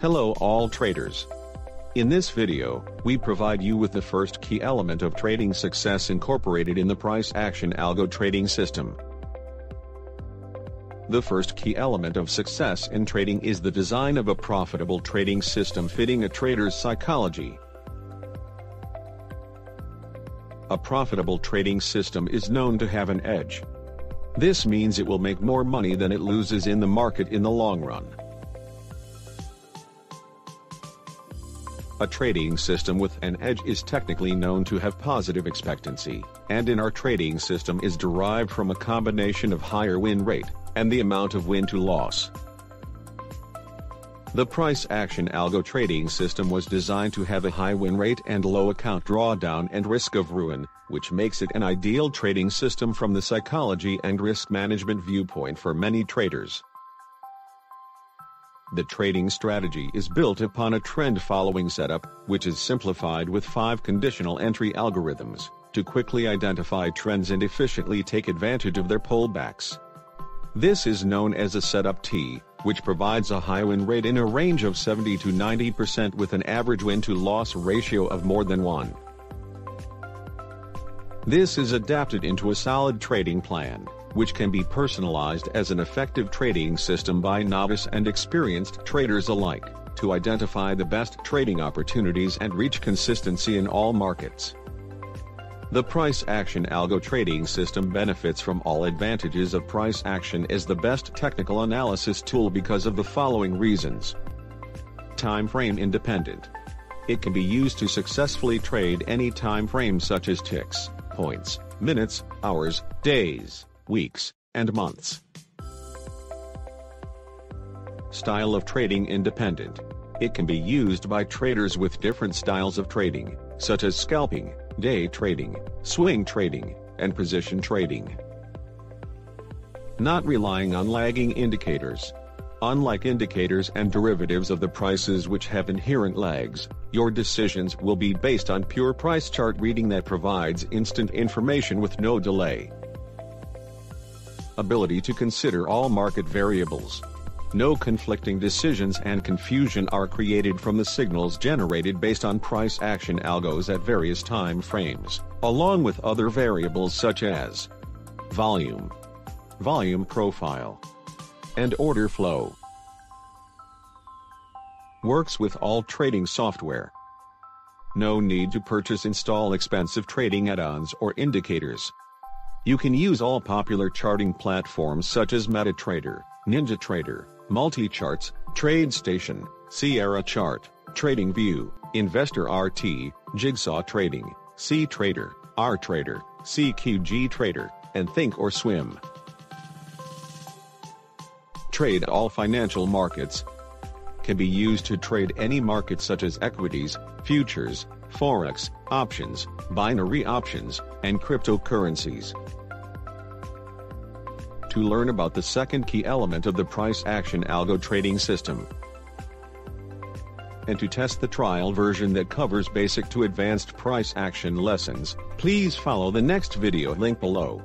Hello all traders. In this video, we provide you with the first key element of trading success incorporated in the price action algo trading system. The first key element of success in trading is the design of a profitable trading system fitting a trader's psychology. A profitable trading system is known to have an edge. This means it will make more money than it loses in the market in the long run. A trading system with an edge is technically known to have positive expectancy, and in our trading system is derived from a combination of higher win rate, and the amount of win to loss. The price action algo trading system was designed to have a high win rate and low account drawdown and risk of ruin, which makes it an ideal trading system from the psychology and risk management viewpoint for many traders. The trading strategy is built upon a trend-following setup, which is simplified with five conditional entry algorithms, to quickly identify trends and efficiently take advantage of their pullbacks. This is known as a setup T, which provides a high win rate in a range of 70 to 90% with an average win-to-loss ratio of more than 1. This is adapted into a solid trading plan which can be personalized as an effective trading system by novice and experienced traders alike, to identify the best trading opportunities and reach consistency in all markets. The price action algo trading system benefits from all advantages of price action as the best technical analysis tool because of the following reasons. Time frame independent. It can be used to successfully trade any time frame such as ticks, points, minutes, hours, days weeks, and months. Style of trading independent. It can be used by traders with different styles of trading, such as scalping, day trading, swing trading, and position trading. Not relying on lagging indicators. Unlike indicators and derivatives of the prices which have inherent lags, your decisions will be based on pure price chart reading that provides instant information with no delay ability to consider all market variables. No conflicting decisions and confusion are created from the signals generated based on price action algos at various time frames, along with other variables such as volume, volume profile, and order flow. Works with all trading software. No need to purchase install expensive trading add-ons or indicators. You can use all popular charting platforms such as MetaTrader, NinjaTrader, MultiCharts, TradeStation, Sierra Chart, TradingView, Investor RT, Jigsaw Trading, CTrader, RTrader, CQG Trader, and Think or Swim. Trade all financial markets. Can be used to trade any market such as equities, futures, forex, options, binary options, and cryptocurrencies. To learn about the second key element of the price action algo trading system, and to test the trial version that covers basic to advanced price action lessons, please follow the next video link below.